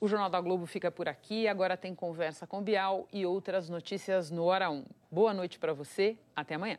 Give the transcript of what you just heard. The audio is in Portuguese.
O Jornal da Globo fica por aqui. Agora tem conversa com Bial e outras notícias no Hora 1. Boa noite para você. Até amanhã.